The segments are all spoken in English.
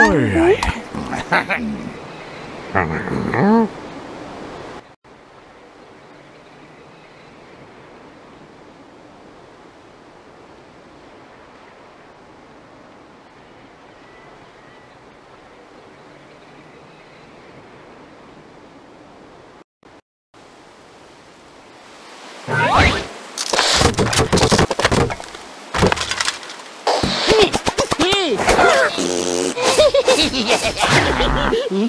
Oh, All right. ん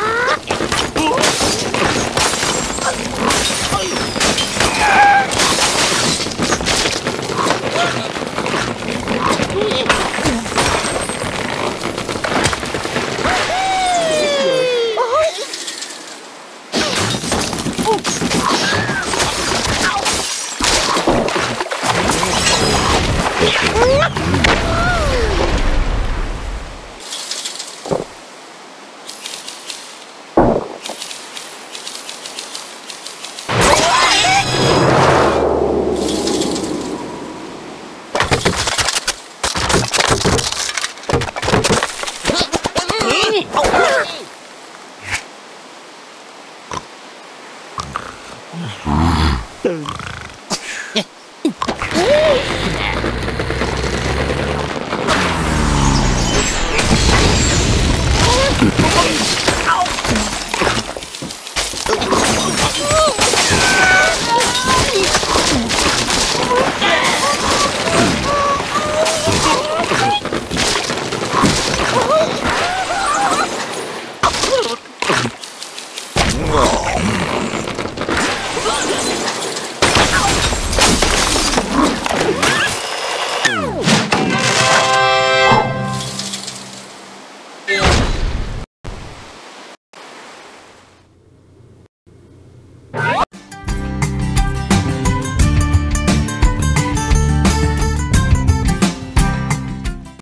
Oh, my God.